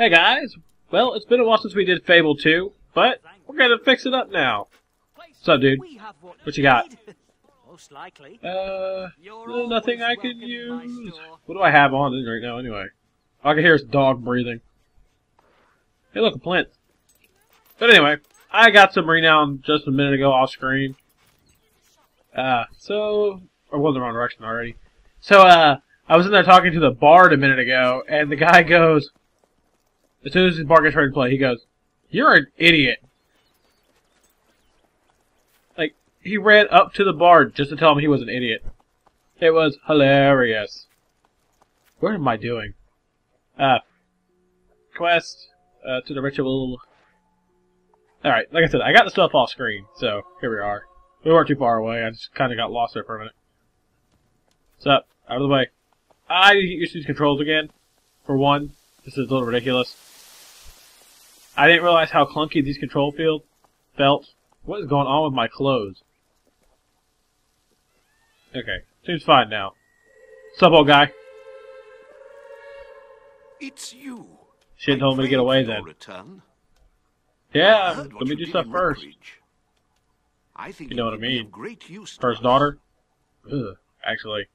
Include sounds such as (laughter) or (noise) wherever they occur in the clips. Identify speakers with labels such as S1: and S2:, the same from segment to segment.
S1: Hey guys! Well, it's been a while since we did Fable 2, but we're gonna fix it up now. What's up, dude? What you got?
S2: Most likely.
S1: Uh, nothing I can
S2: welcome in my
S1: use. What do I have on it right now anyway? All I can hear is dog breathing. Hey look, a plant. But anyway, I got some renown just a minute ago off screen. Uh, so, I was in the wrong direction already. So, uh, I was in there talking to the bard a minute ago, and the guy (laughs) goes, as soon as his bard gets ready to play, he goes, You're an idiot. Like, he ran up to the bard just to tell him he was an idiot. It was hilarious. What am I doing? Uh, quest, uh, to the ritual. Alright, like I said, I got the stuff off screen, so here we are. We weren't too far away, I just kinda got lost there for a minute. What's up? Out of the way. I need to get used to these controls again. For one, this is a little ridiculous. I didn't realize how clunky these control fields felt. What is going on with my clothes? Okay, seems fine now. Sup, old guy?
S3: It's you.
S1: Shit
S3: I
S1: told me to get away then.
S3: Return.
S1: Yeah,
S3: I heard what
S1: let me do stuff first.
S3: I think
S1: You know what I
S3: would be of
S1: mean.
S3: Great use
S1: First daughter? Ugh, actually.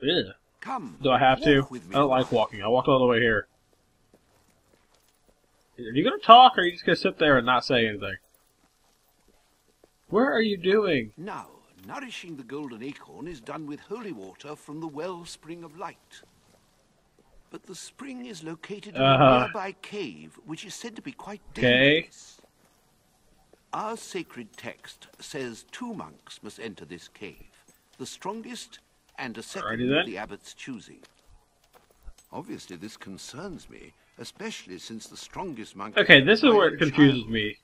S1: Ugh.
S3: Come.
S1: Do I have to?
S3: walk with me
S1: I don't like walking. I walked all the way here. Are you gonna talk, or are you just gonna sit there and not say anything? Where are you doing?
S3: Now, nourishing the golden acorn is done with holy water from the wellspring of light. But the spring is located in
S1: Uh-huh.
S3: a nearby cave, which is said to be quite
S1: Okay.
S3: dangerous. Our sacred text says two monks must enter this cave, the strongest and a second of the abbot's choosing. Obviously, this concerns me, especially since the strongest monk.
S1: Okay, this is
S3: my
S1: where it confuses
S3: child.
S1: me.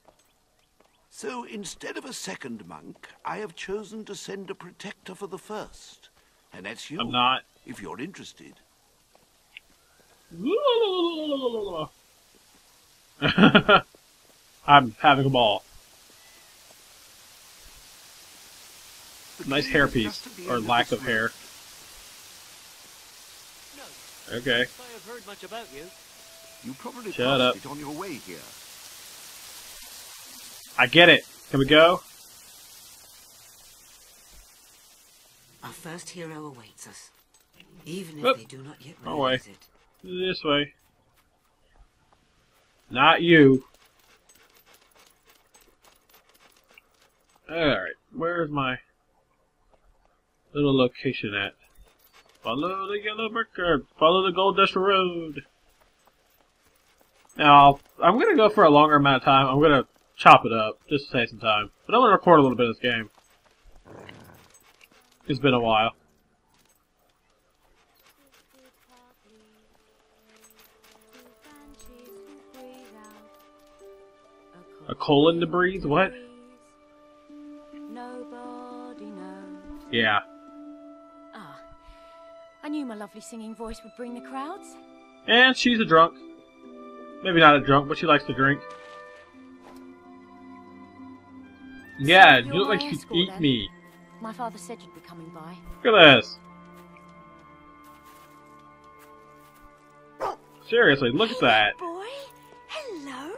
S3: So instead of a second monk, I have chosen to send a protector for the first. And that's you,
S1: I'm not.
S3: if you're interested. (laughs)
S1: I'm having a ball. Nice
S3: cave is
S1: hairpiece,
S3: just at the
S1: or lack of hair.
S2: No,
S1: Okay.
S2: I have heard much about you.
S3: You probably
S1: Shut
S3: passed
S1: up.
S3: it on your way here.
S1: I get it. Can we go?
S4: Our first hero awaits us, even if
S1: Oop.
S4: they do not yet
S1: Wrong way.
S4: realize it.
S1: This way. Not you. Alright, where's my little location at? Follow the yellow brick road. Follow the gold dust road. Now, I'm gonna go for a longer amount of time. I'm gonna chop it up, just to save some time. But I'm gonna record a little bit of this game. It's been a while. A colon to breathe? What?
S5: Nobody knows.
S1: Yeah.
S5: Ah, I knew my lovely singing voice would bring the crowds.
S1: And she's a drunk. Maybe not a drunk, but she likes to drink. Yeah, you look like you could eat me.
S5: My father said you'd be coming by.
S1: Look at this. Seriously, look at that.
S5: Boy, hello.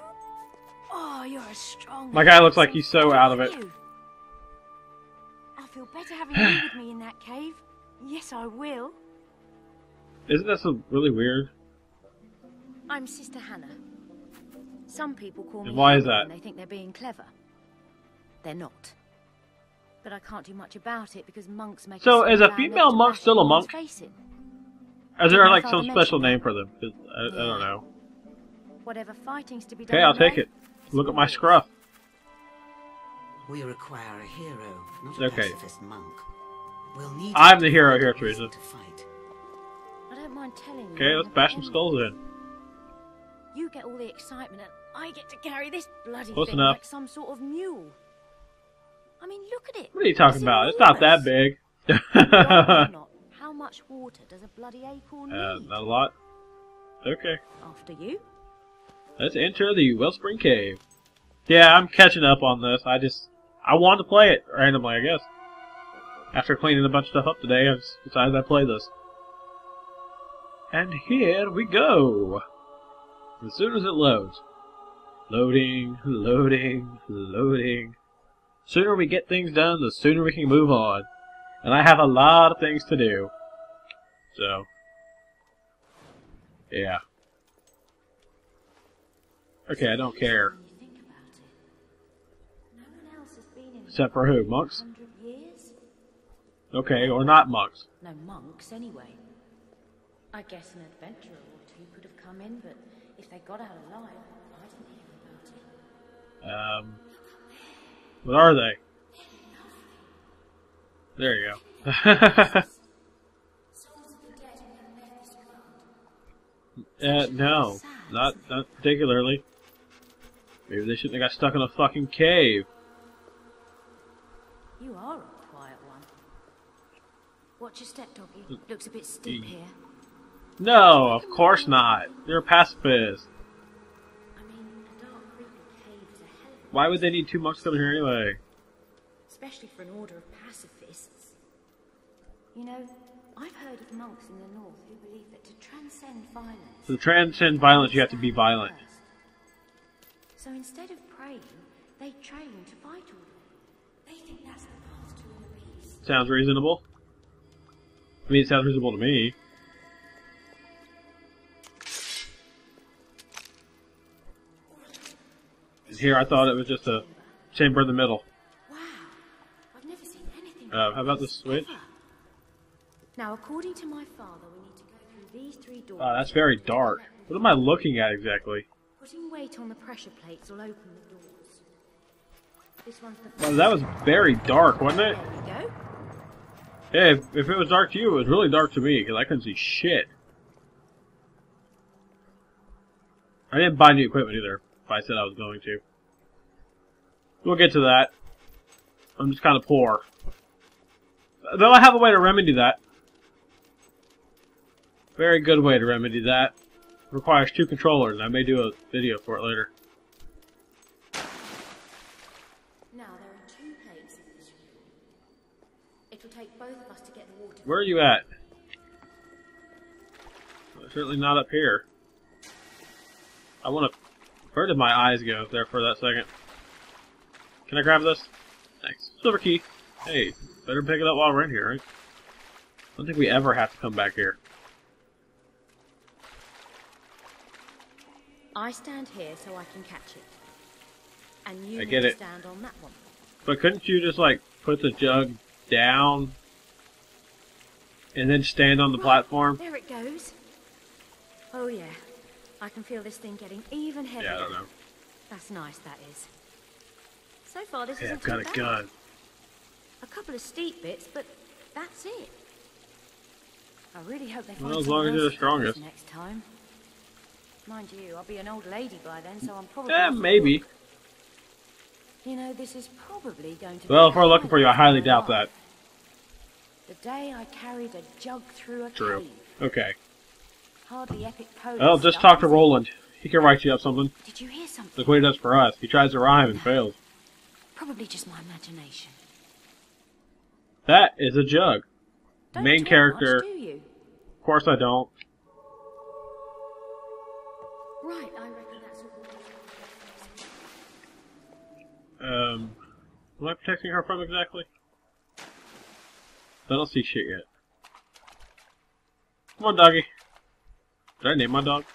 S5: Oh, you're a strong.
S1: My guy looks like he's so out of it.
S5: I feel better having you (sighs) with me in that cave. Yes, I will.
S1: Isn't that so really weird?
S5: I'm Sister Hannah. Some people call me.
S1: Why is that?
S5: when They think they're being clever. They're not. But I can't do much about it because monks make.
S1: So,
S5: us
S1: is a
S5: sit down
S1: female
S5: next to
S1: monk still a monk?
S5: face in.
S1: Is there like some special
S5: mention
S1: name for them? 'Cause I, I don't know.
S5: Whatever fighting's to be done.
S1: Okay, I'll take it. Look at my scruff.
S4: We require a hero, not a
S1: Okay.
S4: pacifist monk. We'll need
S1: I'm the hero here,
S4: a
S1: Teresa.
S4: To fight.
S5: I don't mind telling you.
S1: Okay, let's bash some skulls in.
S5: You get all the excitement, and I get to carry this bloody
S1: Close
S5: thing
S1: enough.
S5: like some sort of mule. I mean, look at it.
S1: What are you talking
S5: It's
S1: about? It's not that big. Uh, (laughs)
S5: not, how much water does a bloody acorn
S1: not
S5: need?
S1: a lot. Okay.
S5: After you.
S1: Let's enter the Wellspring Cave. Yeah, I'm catching up on this. I just I wanted to play it randomly, I guess. After cleaning a bunch of stuff up today, I decided I'd play this. And here we go. As soon as it loads. Loading, loading, loading. Sooner we get things done, the sooner we can move on. And I have a lot of things to do. So, yeah. Okay, I don't care. Except for who? Monks? Okay, or not monks.
S5: No monks, anyway. I guess an adventurer or two could have come in, but if they got out alive, I didn't hear about it.
S1: Um, what are they? There you go. (laughs) uh, no, not not particularly. Maybe they shouldn't have got stuck in a fucking cave.
S5: You are a quiet one. Watch your step, doggy. Looks a bit steep here.
S1: No, of course not. You're a pacifist.
S5: I mean, a dark, creepy cave is a hell of a
S1: Why would they need two monks coming here anyway?
S5: especially for an order of pacifists. You know, I've heard of monks in the north who believe that to transcend violence.
S1: To transcend violence, you have to be violent.
S5: So instead of praying, they train to fight all day. They think that's the path to inner peace.
S1: Sounds reasonable. I mean, it sounds reasonable to me. Here, I thought it was just a chamber in the middle.
S5: Wow, I've never seen anything.
S1: Uh, how about the
S5: this
S1: switch?
S5: Now, according to my father, we need to go through these three doors.
S1: Wow, that's very dark. What am I looking at exactly?
S5: Putting weight on the pressure plates will open the doors. This one's the
S1: Well, that was very dark, wasn't it?
S5: There we go.
S1: Yeah, if, if it was dark to you, it was really dark to me, because I couldn't see shit. I didn't buy new equipment either, if I said I was going to. We'll get to that. I'm just kind of poor. Though I have a way to remedy that. Very good way to remedy that. Requires two controllers, and I may do a video for it later.
S5: Now, there are two plates in this room. It will take both of us to get the water.
S1: Where are you at? Well, certainly not up here. I want to. Where did my eyes go there for that second? Can I grab this? Thanks. Silver key. Hey, better pick it up while we're in here, right? I don't think we ever have to come back here.
S5: I stand here so I can catch it. And you
S1: I get it.
S5: stand on that one.
S1: But couldn't you just like put the jug down and then stand on the platform?
S5: There it goes. Oh yeah. I can feel this thing getting even heavier.
S1: Yeah, I don't know.
S5: That's nice, that is. So far, this
S1: Hey,
S5: isn't
S1: I've got a
S5: bad.
S1: gun.
S5: A couple of steep bits, but that's it. I really hope they find
S1: Well, as long as you're the
S5: to help us
S1: strongest.
S5: next time. Mind you, I'll be an old lady by then, so I'm probably.
S1: Eh,
S5: the
S1: maybe.
S5: You know, this is probably going to.
S1: Well, if we're looking for you, I highly doubt that.
S5: The day I carried a jug through a
S1: True.
S5: cave.
S1: Okay.
S5: Hardly epic poetry
S1: Well, just talk to? Roland. He can write you up something.
S5: Did you hear something?
S1: Look what he does for us. He tries to rhyme and fails.
S5: Probably just my imagination.
S1: That is a jug.
S5: Don't
S1: Main character.
S5: Much, do you?
S1: Of course I don't.
S5: Right, I reckon that's all.
S1: Um, what am I protecting her from exactly? I don't see shit yet. Come on, doggy. Did I name my dog?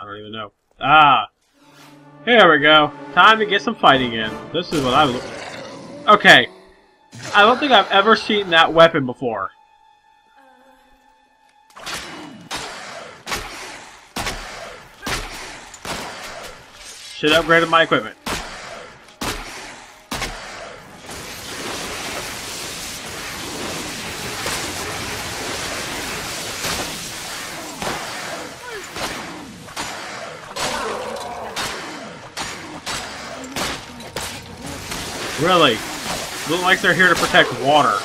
S1: I don't even know. Ah! Here we go. Time to get some fighting in. This is what I look. Okay. I don't think I've ever seen that weapon before. Should have upgraded my equipment. Really? Look like they're here to protect water.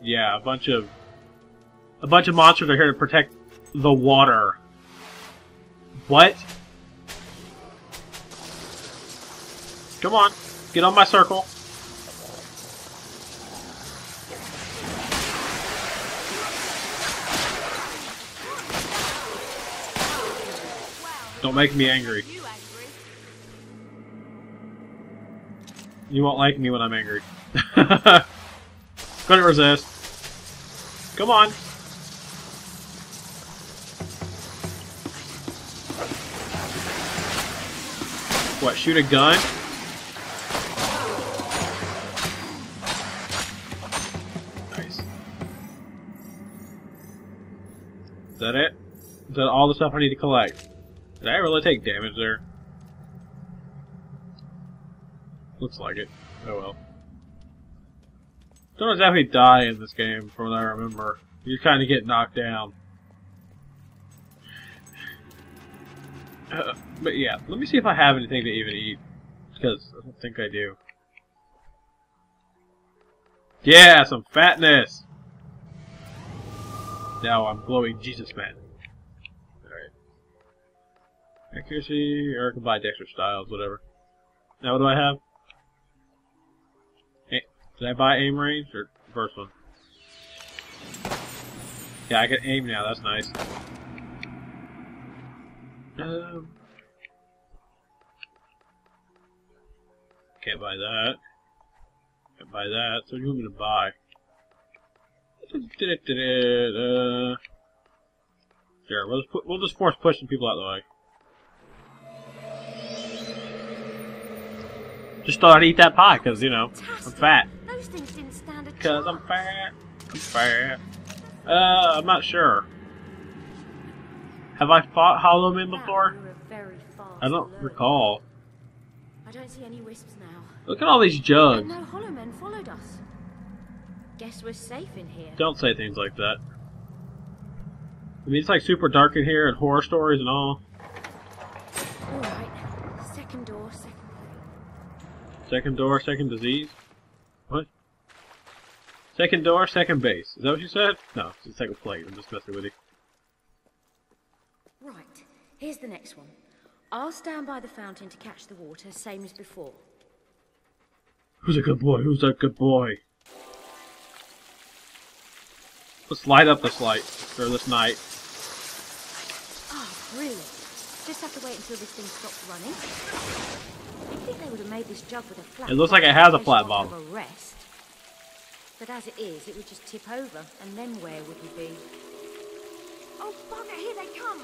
S1: Yeah, a bunch of a bunch of monsters are here to protect the water. What? Come on, get on my circle. Don't make me angry.
S5: You angry?
S1: You won't like me when I'm angry. (laughs) Couldn't resist. Come on. What, shoot a gun? Nice. Is that it? Is that all the stuff I need to collect? Did I really take damage there? Looks like it. Oh well. Don't exactly die in this game, from what I remember. You kind of get knocked down. Uh, but yeah, let me see if I have anything to even eat. Because I don't think I do. Yeah, some fatness! Now I'm glowing Jesus man. Accuracy, or I can buy Dexter Styles, whatever. Now what do I have? Did I buy aim range, or first one? Yeah, I can aim now, that's nice. Um, can't buy that. Can't buy that. So you want me to buy? Uh, sure. We'll just put, we'll just force pushing people out of the way. Just thought I'd eat that pie because you know I'm fat.
S5: Those things didn't stand a
S1: Because I'm fat. I'm fat. Uh, I'm not sure. Have I fought Hollow Men before?
S5: very fast
S1: I don't recall.
S5: I don't see any wisps now.
S1: Look at all these
S5: And
S1: jugs.
S5: no hollow men followed us. Guess we're safe in here.
S1: Don't say things like that. I mean, it's like super dark in here and horror stories and all.
S5: Alright. Second door, second.
S1: Second door, second disease. What? Second door, second base. Is that what you said? No, it's the second plate. I'm just messing with you.
S5: Right. Here's the next one. I'll stand by the fountain to catch the water, same as before.
S1: Who's a good boy? Who's a good boy? Let's light up this light. Or this night.
S5: Ah, oh, brilliant. Just have to wait until this thing stops running. You'd think have made this jug with a flat
S1: It looks like it has a flat bottom.
S5: a rest. But as it is, it would just tip over, and then where would we be? Oh, bugger, here they come!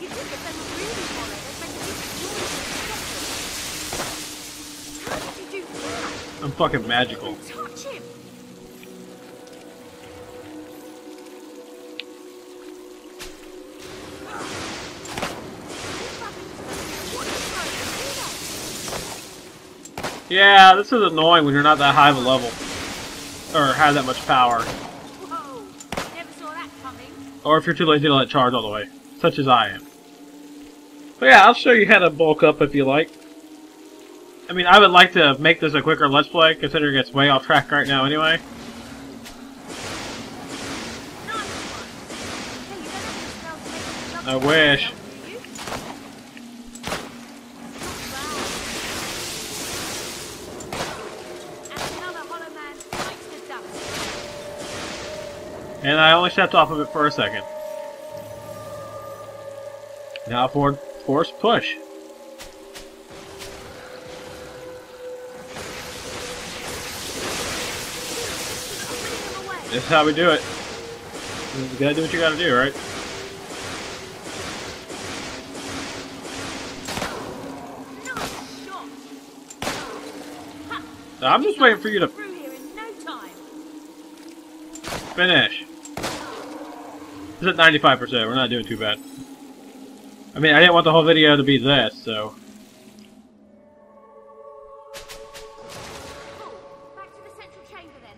S5: You think if they were really hollow, they'd make a big noise and stop them. How did you do that?
S1: I'm fucking magical. Yeah, this is annoying when you're not that high of a level. Or have that much power.
S5: Whoa! Never saw that coming.
S1: Or if you're too lazy to let charge all the way. Such as I am. But yeah, I'll show you how to bulk up if you like. I mean, I would like to make this a quicker Let's Play, considering it's way off track right now anyway. I wish. And I only stepped off of it for a second. Now for force push. This is how we do it. You gotta do what you gotta do, right? I'm just waiting for you to
S5: Through here in no time.
S1: finish. It's at 95%. We're not doing too bad. I mean, I didn't want the whole video to be this, so...
S5: Back to the central chamber then.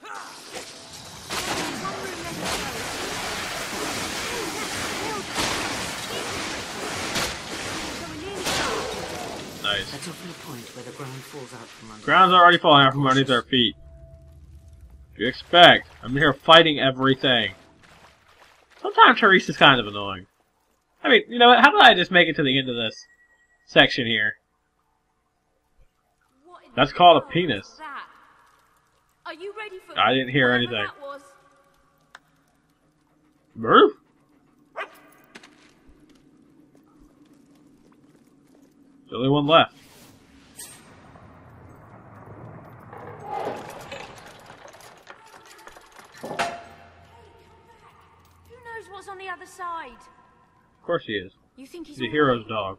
S5: One room left to go. That's the building. So we're.
S1: Nice.
S4: That's often a point where the ground falls out from under.
S1: Ground's already falling out from underneath our feet. You expect? I'm here fighting everything. Sometimes Therese is kind of annoying. I mean, you know what? How about I just make it to the end of this section here? That's called a penis.
S5: Are you ready for
S1: I didn't hear anything.
S5: That was?
S1: Brr. The only one left.
S5: Who knows what's on the other side?
S1: Of course he is.
S5: You think he's
S1: He's a hero's
S5: right?
S1: dog.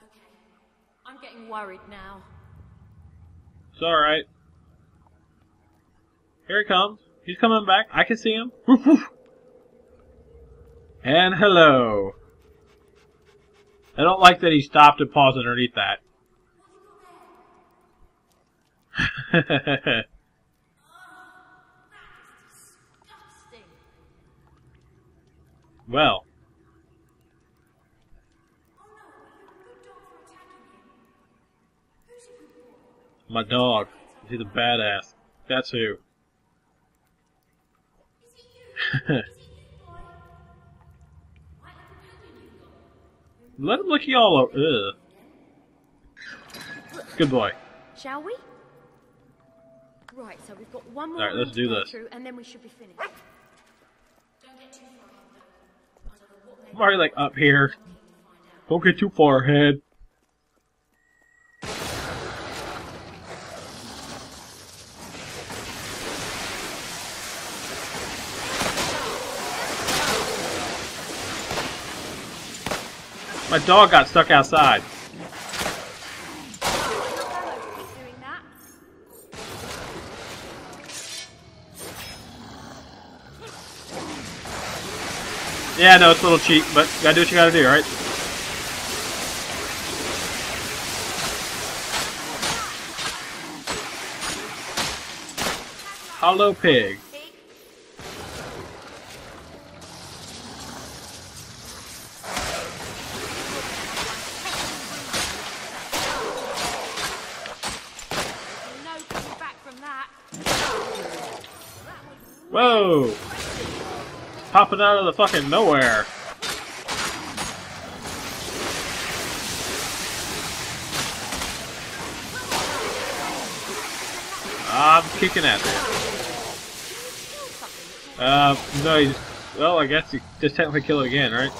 S5: Okay. I'm getting worried now.
S1: It's alright. Here he comes. He's coming back. I can see him. Woof, (laughs) woof. And hello. I don't like that he stopped and paused underneath that. (laughs) (laughs) well. My dog. He's a badass. That's who. (laughs) Let him look you all over. Ugh. Good boy.
S5: Shall we? Right, so we've got one more
S1: Alright, let's do this.
S5: through, and then we should be finished.
S1: I'm already like up here. Don't get too far ahead. My dog got stuck outside. Yeah, no, it's a little cheap, but you gotta do what you gotta do, right? Hollow pig.
S5: Pig. No coming back from that.
S1: Whoa! Popping out of the fucking nowhere. I'm kicking at it. Uh, no, just, well, I guess you just technically kill it again, right?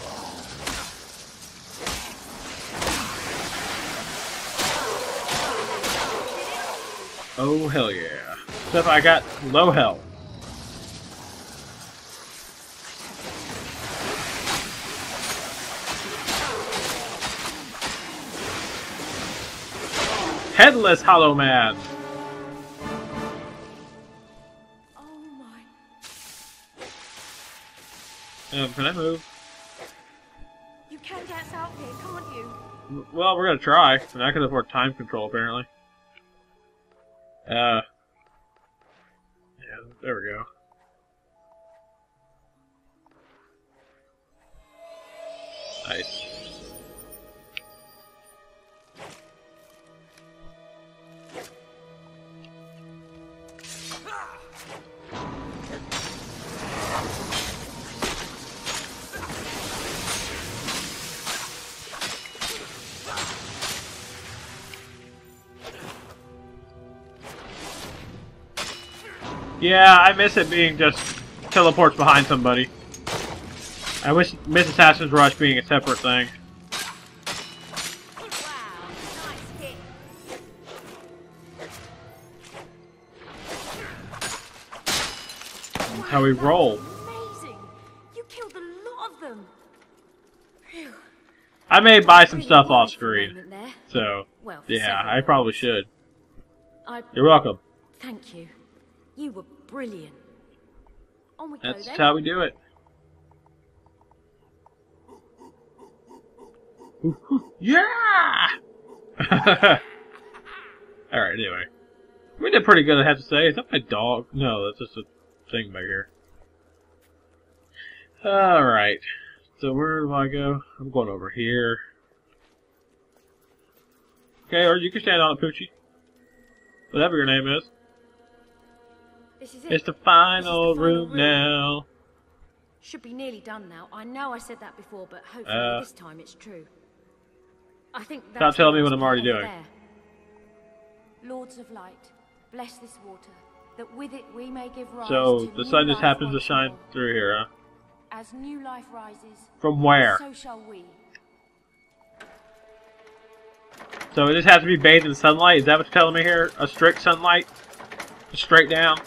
S1: Oh, hell yeah. Except I got low health. Headless Hollow Man!
S5: Oh my.
S1: Um, can I move?
S5: You can get us out here, can't you?
S1: Well, we're gonna try. And I can afford time control, apparently. Uh. Yeah, there we go. Nice. Yeah, I miss it being just teleports behind somebody. I wish Miss Assassin's Rush being a separate thing. How we roll.
S5: Amazing. You killed a lot of them. Phew.
S1: I may buy some stuff off screen. so yeah, I probably should. You're welcome.
S5: thank you. You were brilliant.
S1: That's how we do it. (laughs) Yeah! (laughs) Alright, anyway. We did pretty good, I have to say. Is that my dog? No, that's just a thing back here. Alright. So where do I go? I'm going over here. Okay, or you can stand on it, Poochie. Whatever your name is.
S5: This is it.
S1: It's the final
S5: final
S1: room
S5: room.
S1: now.
S5: Should be nearly done now. I know I said that before, but hopefully
S1: Uh.
S5: this time it's true. I think
S1: Stop
S5: that's
S1: telling me what I'm already doing.
S5: there. Lords of Light, bless this water, that with it we may give rise
S1: So the sun just happens to shine through here, huh?
S5: As new life rises,
S1: From where?
S5: so shall we.
S1: So it just has to be bathed in sunlight? Is that what you're telling me here? A strict sunlight? Straight down?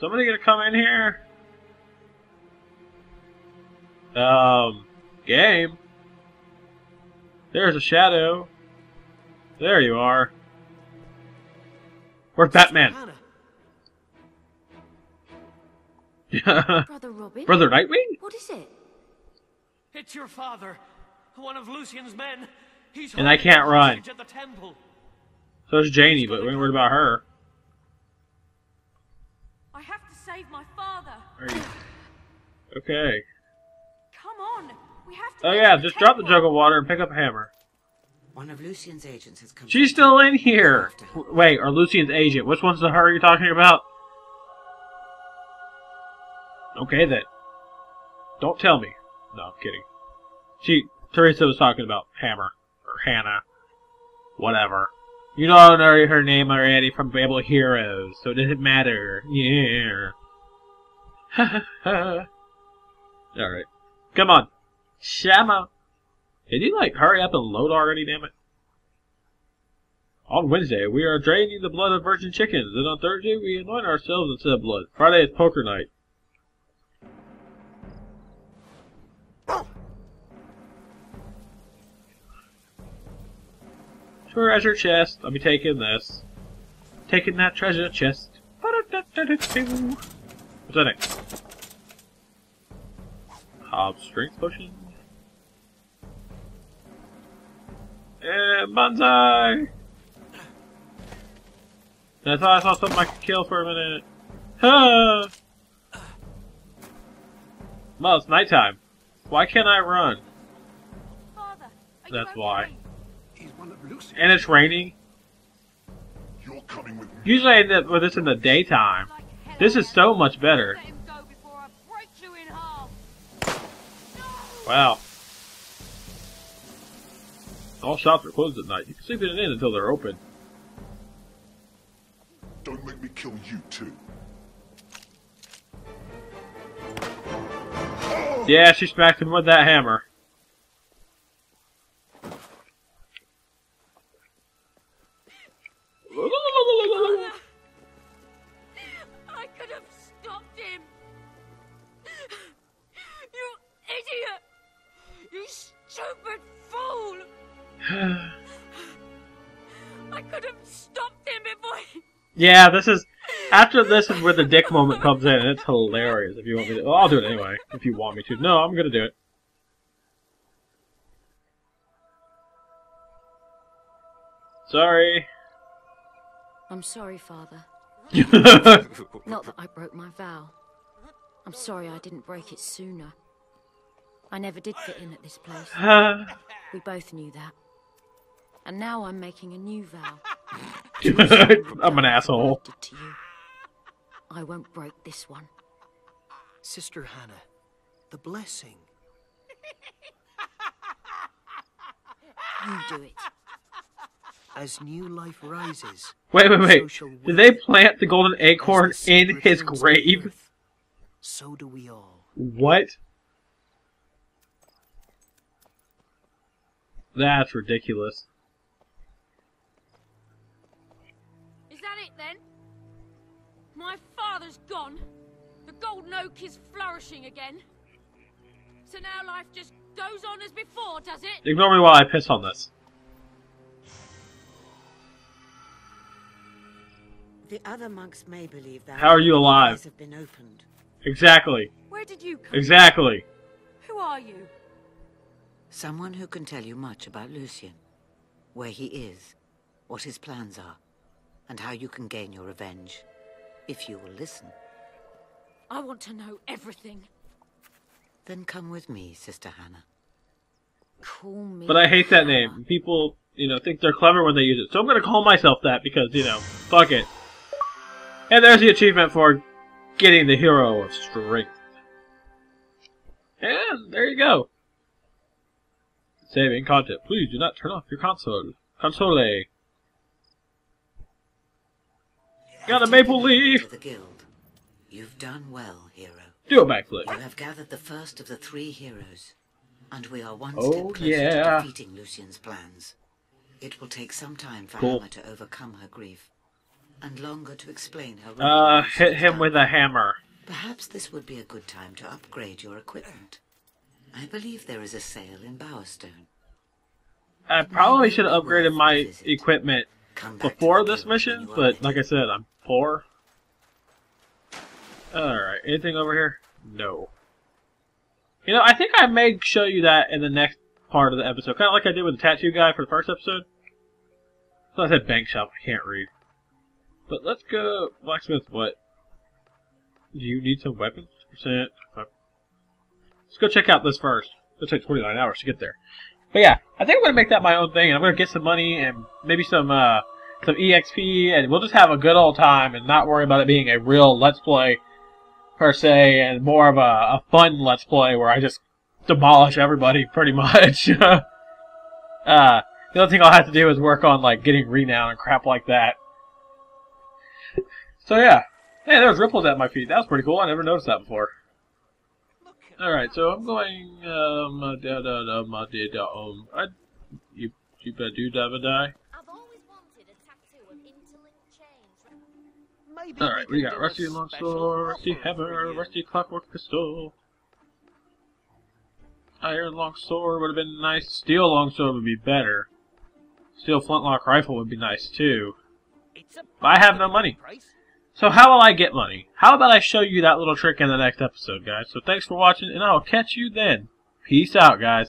S1: Somebody gonna come in here? Um, game? There's a shadow. There you are. Where's Batman?
S2: Hannah, (laughs)
S5: Brother Robin?
S1: Brother Nightwing?
S5: What is it?
S2: it's your father, one of Lucien's men. He's
S1: And I can't run.
S2: hostage At the temple.
S1: So is Janie, but we ain't worried about her.
S5: I have to save my father.
S1: Are you... Okay.
S5: Come on. We have to
S1: Oh yeah,
S5: to the
S1: just drop the jug of water and pick up a hammer.
S4: One of Lucien's agents has come.
S1: She's still in here.
S4: After her.
S1: W- Wait, or Lucien's agent? Which one's the her you're talking about? Okay then. Don't tell me. No, I'm kidding. She, Theresa was talking about Hammer or Hannah, whatever. You don't know her name already from Fable Heroes, so it doesn't matter. Yeah. Ha ha ha All right, come on, Shama. Can you like hurry up and load already? Damn it. On Wednesday, we are draining the blood of virgin chickens, and on Thursday, we anoint ourselves instead of blood. Friday is poker night. Treasure chest. I'll be taking this. Taking that treasure chest. What's that next? Hob strength potion. Eh, and bonsai! I thought I saw something I could kill for a minute. Huh! Well, it's nighttime. Why can't I run?
S5: Father, are
S1: That's
S5: okay?
S1: why.
S3: He's one of Lucien's.
S1: And it's raining.
S6: You're coming with me.
S1: Usually I end up with this in the daytime.
S5: Like
S1: This is so much better.
S5: Let him
S1: All shops are closed at night. You can sleep in an inn until they're open.
S6: Don't make me kill you too.
S1: Yeah, she smacked him with that hammer. Yeah, this is after this is where the dick moment comes in, and it's hilarious. If you want me to, well, I'll do it anyway. If you want me to, no, I'm gonna do it. Sorry.
S5: I'm sorry, Father. (laughs) Not that I broke my vow. I'm sorry I didn't break it sooner. I never did fit in at this place. (sighs) We both knew that. And now I'm making a new vow. (laughs)
S1: I'm an asshole.
S5: Did to you. I won't break this one.
S2: Sister Hannah, the blessing.
S5: You do it.
S2: As new life rises,
S1: Wait, wait, wait.
S2: shall.
S1: Did they plant the golden acorn
S2: the
S1: in his
S2: roots of the
S1: grave?
S2: earth, So do we all.
S1: What? That's ridiculous.
S5: Father's gone. The golden oak is flourishing again. So now life just goes on as before, does it?
S1: Ignore me while I piss on this.
S4: The other monks may believe that.
S1: How are you alive?
S4: Eyes have been opened.
S1: Exactly.
S5: Where did you come
S1: Exactly.
S5: Who are you?
S4: Someone who can tell you much about Lucien, where he is, what his plans are, and how you can gain your revenge, if you will listen.
S5: I want to know everything.
S4: Then come with me, Sister Hannah.
S5: Call me.
S1: But I hate that name. People, you know, think they're clever when they use it. So I'm gonna call myself that because, you know, fuck it. And there's the achievement for getting the hero of strength. And there you go. Saving content. Please do not turn off your console. Console. Got a maple leaf.
S4: The guild. You've done well, hero.
S1: Do a backflip.
S4: You have gathered the first of the three heroes, and we are one
S1: Oh,
S4: step closer
S1: yeah.
S4: to defeating Lucien's plans. It will take some time for
S1: Cool.
S4: Hammer to overcome her grief, and longer to explain her.
S1: Uh, hit him with a hammer.
S4: Perhaps this would be a good time to upgrade your equipment. I believe there is a sale in Bowerstone.
S1: I probably should have upgraded my equipment
S4: Come back to
S1: before this mission, but like I said, I'm poor. Alright, anything over here? No. You know, I think I may show you that in the next part of the episode, kind of like I did with the tattoo guy for the first episode. So I said bank shop, I can't read. But let's go, blacksmith, what? Do you need some weapons? Percent. Let's go check out this first. It'll take 29 hours to get there. But yeah, I think I'm gonna make that my own thing, and I'm gonna get some money and maybe some uh, some EXP, and we'll just have a good old time and not worry about it being a real Let's Play per se, and more of a, a fun Let's Play where I just demolish everybody (laughs) pretty much. (laughs) uh, the only thing I'll have to do is work on like getting renown and crap like that. So yeah, hey, there's ripples at my feet. That was pretty cool. I never noticed that before. Alright, so I'm going, um, uh, da da da ma da da um, I, you, you better do da da die.
S7: I've always wanted a tattoo of interlinked chains.
S2: Maybe
S1: Alright, we got Rusty
S2: special
S1: Longsword, Rusty Hammer. Rusty Clockwork Pistol. Iron Longsword would have been nice. Steel Longsword would be better. Steel Flintlock Rifle would be nice too. But I have no money.
S2: price.
S1: So how will I get money? How about I show you that little trick in the next episode, guys? So thanks for watching, and I'll catch you then. Peace out, guys.